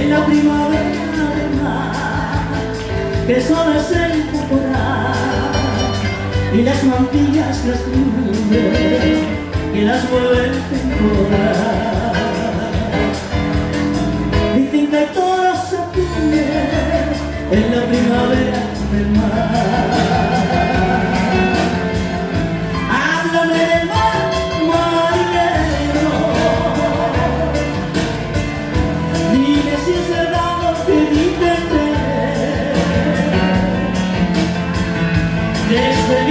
en la primavera de mar, que solo es el temporal, y las mantillas las nubes, que las vuelven temporal.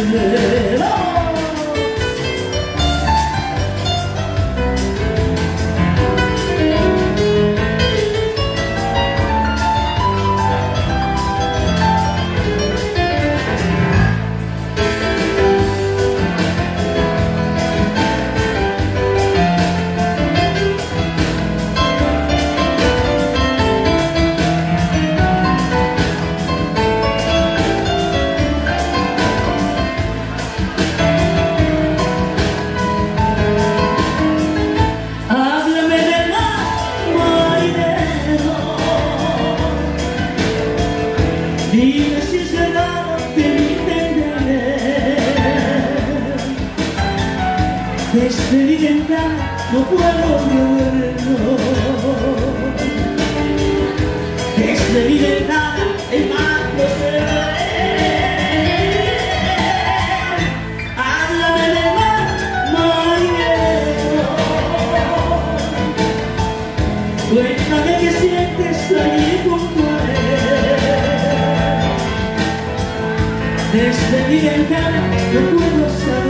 se Desde mi ventana no puedo verlo Desde mi ventana el mar no se ve Háblame del mar, marinero Cuéntame que sientes allí junto Desde mi ventana no puedo saberlo